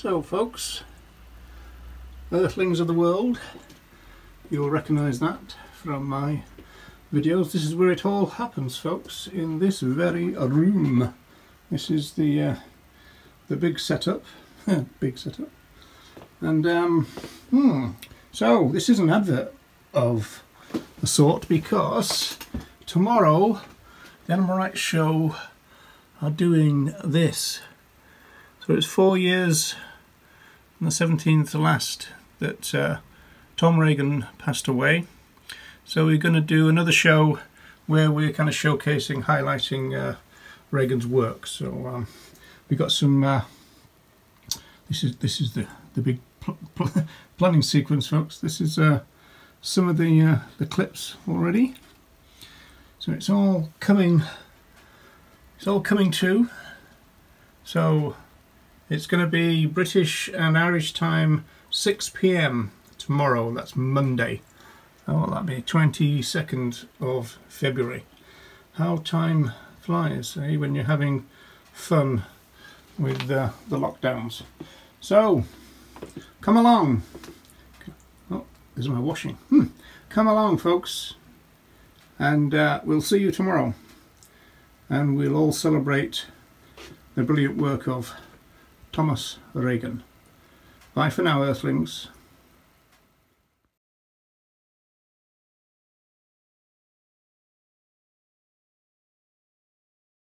So folks, Earthlings of the World, you'll recognise that from my videos. This is where it all happens folks, in this very room. This is the uh, the big setup, big setup. And um, hmm, so this is an advert of a sort because tomorrow the Animal Rights Show are doing this. So it's four years on the 17th last that uh, Tom Regan passed away. So we're going to do another show where we're kind of showcasing, highlighting uh, Regan's work. So um, we got some. Uh, this is this is the the big pl pl planning sequence, folks. This is uh, some of the uh, the clips already. So it's all coming. It's all coming to. So it's going to be British and Irish time 6 p.m. tomorrow. That's Monday. Oh, will that be? 22nd of February. How time flies, eh? When you're having fun with uh, the lockdowns. So, come along. Oh, there's my washing. Hmm. Come along, folks. And uh, we'll see you tomorrow. And we'll all celebrate the brilliant work of Thomas Regan. Bye for now, Earthlings.